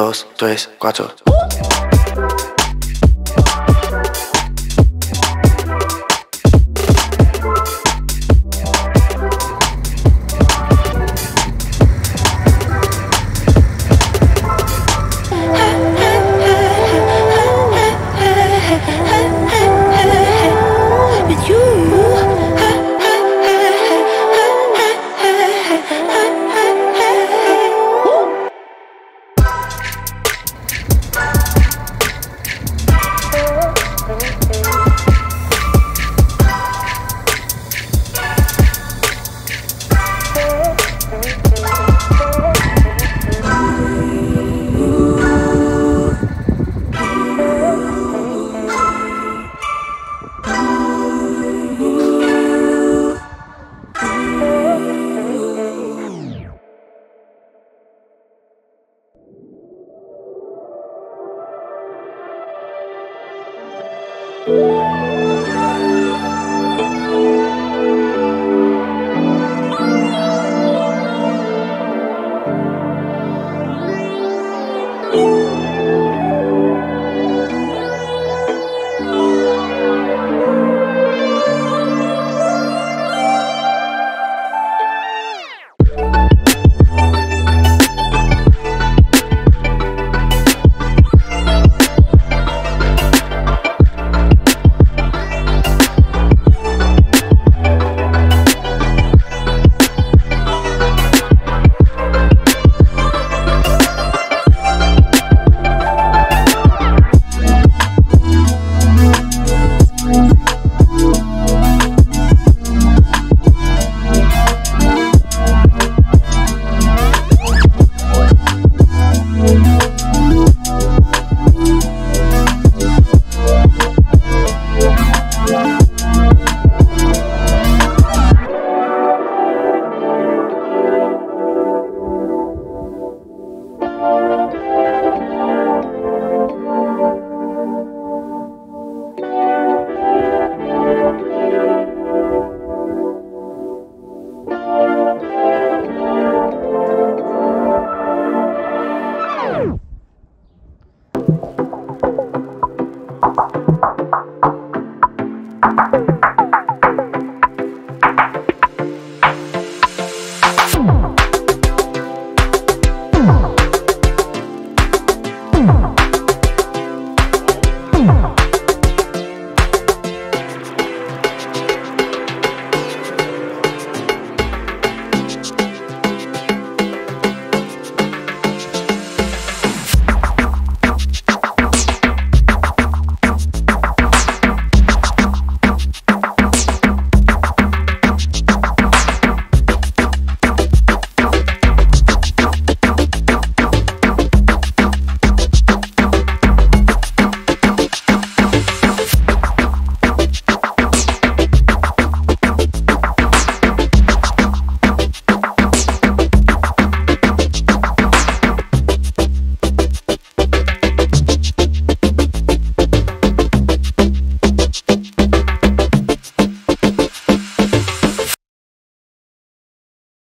dos, tres, cuatro. Thank.